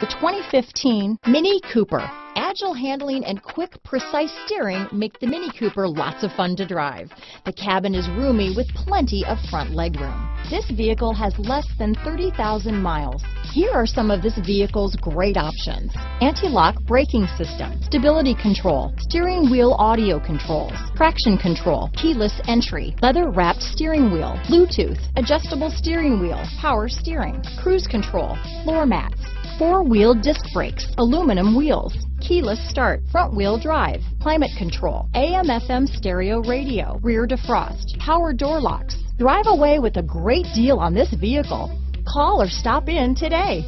The 2015 Mini Cooper. Agile handling and quick, precise steering make the Mini Cooper lots of fun to drive. The cabin is roomy with plenty of front legroom. This vehicle has less than 30,000 miles. Here are some of this vehicle's great options. Anti-lock braking system, stability control, steering wheel audio controls, traction control, keyless entry, leather wrapped steering wheel, Bluetooth, adjustable steering wheel, power steering, cruise control, floor mats, four-wheel disc brakes, aluminum wheels, keyless start, front wheel drive, climate control, AM FM stereo radio, rear defrost, power door locks. Drive away with a great deal on this vehicle. Call or stop in today.